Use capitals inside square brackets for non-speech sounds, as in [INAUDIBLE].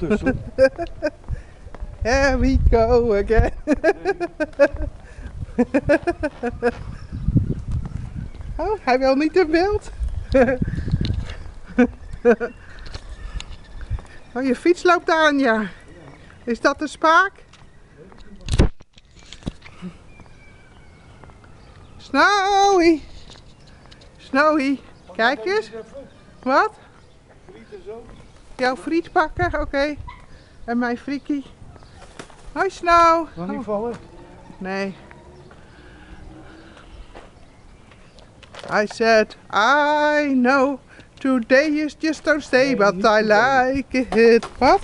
tussen. [LAUGHS] Here we go again. [LAUGHS] oh, hij wil niet in beeld. [LAUGHS] oh, je fiets loopt aan, ja. Is dat de spaak? Snowy! Snowy, kijk eens. Wat? Jouw friet pakken, oké. En mijn friekie. Hoi Snow. Nog niet vallen? nee. I said, I know, today is just Thursday, but I like it. Wat?